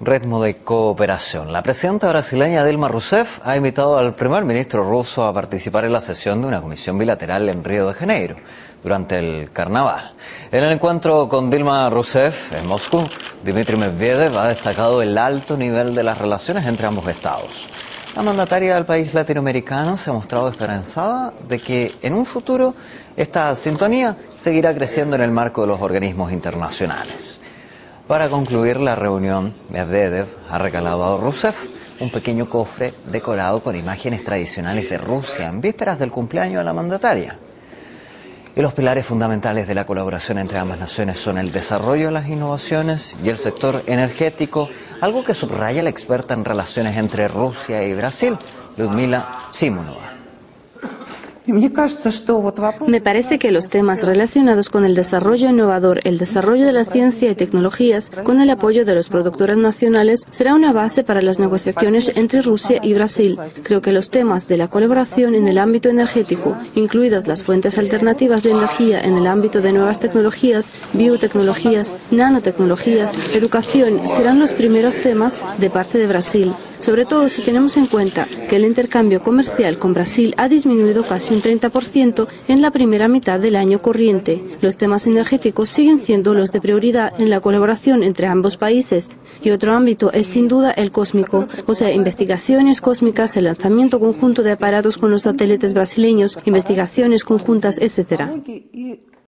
ritmo de cooperación. La presidenta brasileña Dilma Rousseff ha invitado al primer ministro ruso a participar en la sesión de una comisión bilateral en Río de Janeiro durante el carnaval. En el encuentro con Dilma Rousseff en Moscú, Dmitry Medvedev ha destacado el alto nivel de las relaciones entre ambos estados. La mandataria del país latinoamericano se ha mostrado esperanzada de que en un futuro esta sintonía seguirá creciendo en el marco de los organismos internacionales. Para concluir la reunión, Medvedev ha regalado a Rousseff un pequeño cofre decorado con imágenes tradicionales de Rusia en vísperas del cumpleaños de la mandataria. Y los pilares fundamentales de la colaboración entre ambas naciones son el desarrollo de las innovaciones y el sector energético, algo que subraya la experta en relaciones entre Rusia y Brasil, Ludmila Simonova. Me parece que los temas relacionados con el desarrollo innovador, el desarrollo de la ciencia y tecnologías, con el apoyo de los productores nacionales, será una base para las negociaciones entre Rusia y Brasil. Creo que los temas de la colaboración en el ámbito energético, incluidas las fuentes alternativas de energía en el ámbito de nuevas tecnologías, biotecnologías, nanotecnologías, educación, serán los primeros temas de parte de Brasil sobre todo si tenemos en cuenta que el intercambio comercial con Brasil ha disminuido casi un 30% en la primera mitad del año corriente. Los temas energéticos siguen siendo los de prioridad en la colaboración entre ambos países. Y otro ámbito es sin duda el cósmico, o sea, investigaciones cósmicas, el lanzamiento conjunto de aparatos con los satélites brasileños, investigaciones conjuntas, etc.